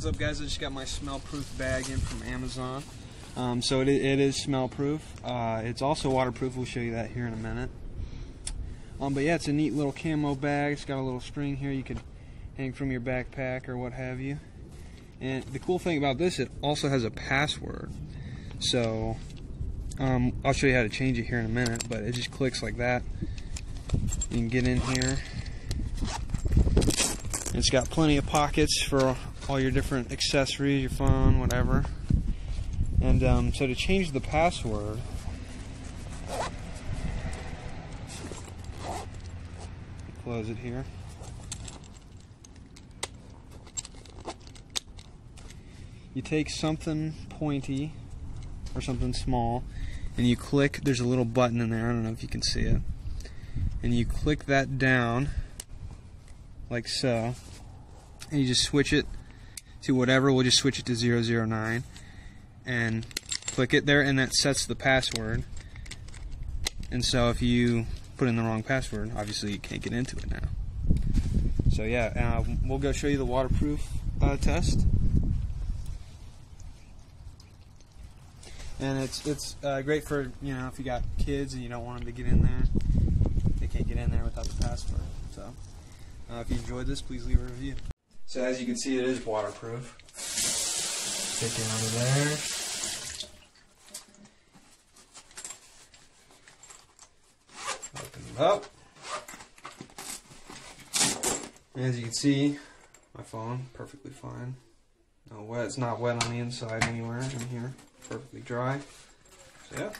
What's up, guys? I just got my smell-proof bag in from Amazon. Um, so it, it is smell-proof. Uh, it's also waterproof. We'll show you that here in a minute. Um, but yeah, it's a neat little camo bag. It's got a little string here you could hang from your backpack or what have you. And the cool thing about this, it also has a password. So um, I'll show you how to change it here in a minute. But it just clicks like that. You can get in here. It's got plenty of pockets for all your different accessories, your phone, whatever. And um, so to change the password, close it here. You take something pointy or something small and you click, there's a little button in there, I don't know if you can see it. And you click that down like so. And you just switch it to whatever, we'll just switch it to 009 and click it there and that sets the password. And so if you put in the wrong password, obviously you can't get into it now. So yeah, uh, we'll go show you the waterproof uh, test. And it's it's uh, great for you know if you got kids and you don't want them to get in there, they can't get in there without the password. So uh, if you enjoyed this, please leave a review. So as you can see, it is waterproof. Stick it under there. Open it up. As you can see, my phone perfectly fine. No wet. It's not wet on the inside anywhere in here. Perfectly dry. So yeah.